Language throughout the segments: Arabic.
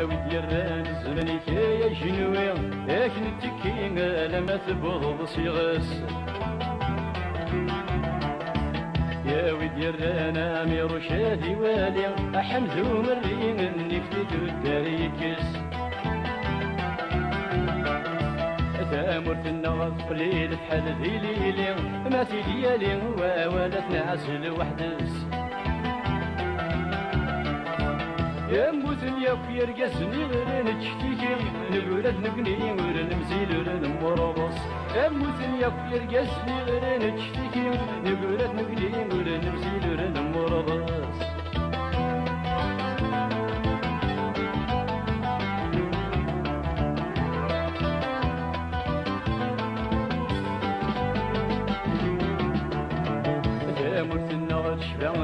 يا ودي الران زمنك يا جنوي ياك نتكي لما تبغض صيغس يا ودي الران امير شادي والي احمد ومرين نفتي الداريكس تامرت النغف قليل بحال ذي ليلي ما في ديالي ولا تنعس لوحدس يا موتن يا في يرقسني غير نشتكي نقول نقني غير نمزيل غير نمرضص يا موتن يا في يرقسني غير نشتكي نقول نقني غير نمزيل غير نمرضص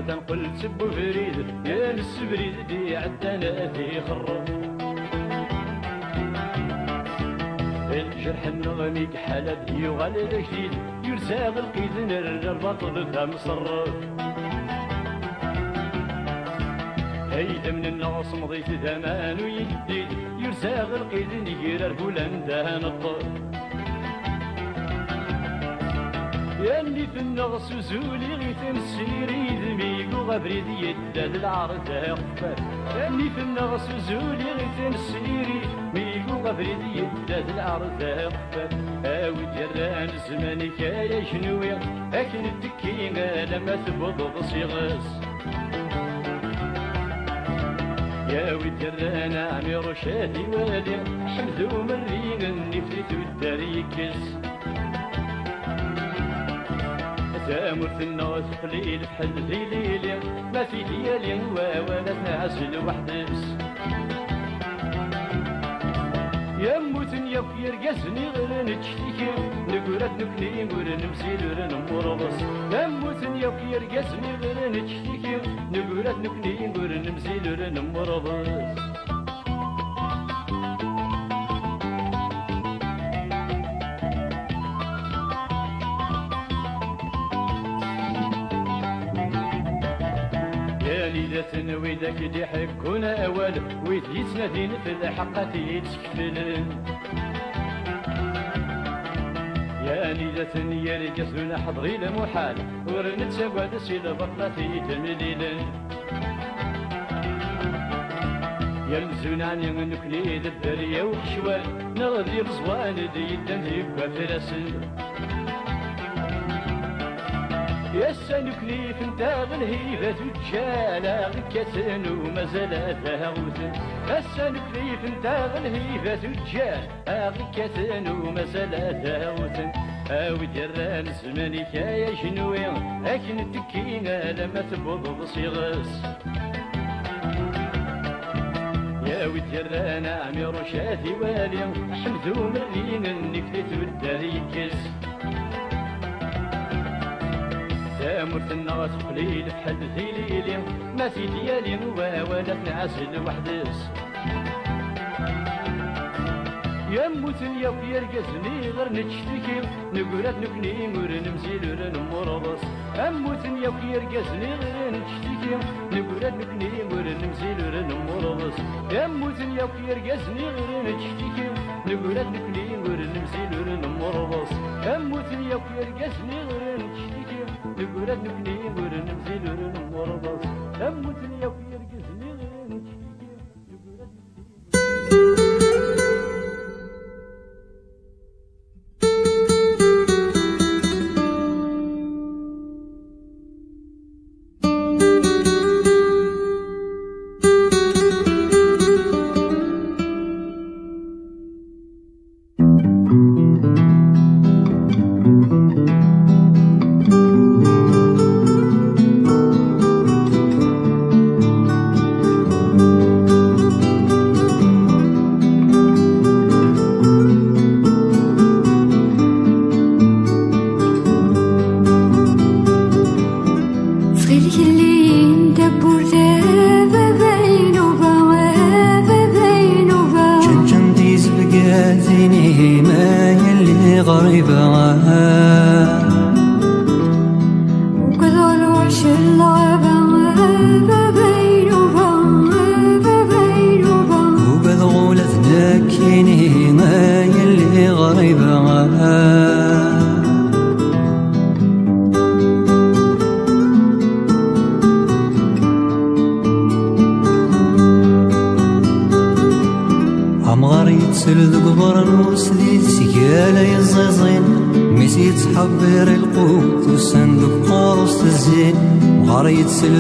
تنقل سبو فريد يا السبريد دي عدنا في خرب. الجرح النغمي كحالة يغالي جديد يرزاغ القيد نرجع البطل ذا مصرف هيدا من النغص مضيت ثمان ويجديد يرزاغ القيد نجير البولان دهان الطرف ياللي في النغص وزولي غيث السيري ذميق وغبريد يداد العرض ياللي في النغص وزولي غيث السيري ميق وغبريد يداد العرض يغفر أوي جران زمانك يا شنوي أكن التكي لما تبض صيغس يا ودران عمي رشادي والي حمد ومرين النفتي الدريكس تامرت الناس قليل بحال ذي ليلي ما في ديالي ولا تعزل وحدس يا موتن يا في يرقزني غير نتشتكي نقولت نكني نقول نمسيل غير نمرضس يا موتن يا في يرقزني غير نتشتكي نقولت نكني نقول نمسيل غير نمرضس وليدة ويدك دي حكونا أول ويد يتنادين في الحقات يتكفلن يا نيدة يا رجسنا حضري المحال ورنت سواد سيل بطلة تمليلن يا المزونان نكلي الدريا وحشوال نغذي رزوان دي يدن يبقى فرسن يسنكني فنتا بالهيبة تجالا غكتن ومازال تهوتن يسنكني فنتا بالهيبة تجالا غكتن ومازال تهوتن أو دران زمانك يا جنوي أكن تكينا لما تبض بصيغس. يا ودران عمي رشادي والي حمدو مرين النكتة والدريكس تامرت الناس قليل بحال ذيليلي ما في ديالي ولا تنعزل وحدس يا موتن يا في رقزني غير نتشتكي نقولات نكني مور نمزيل نمرضس موتن يا في رقزني غير نتشتكي نقولات نكني مور نمزيل نمرضس موتن يا في رقزني غير نتشتكي نقولات نكني مور نمزيل نمرضس موتن يا في رقزني غير نتشتكي نقولات نكني مور نمزيل ولا نمرضس موتن يا في غريبة عاد وكل وش اللعبة يتسل ذق نوس دي سيالا يزيزين ميسي تحبير القوت وسندق قاروس تزين. غار يتسل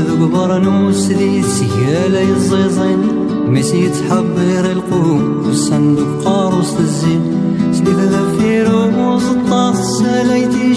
نوس دي سيالا يزيزين ميسي تحبير القوت وسندق قاروس تزين. سليف ذا فيروز الطاس ساليتي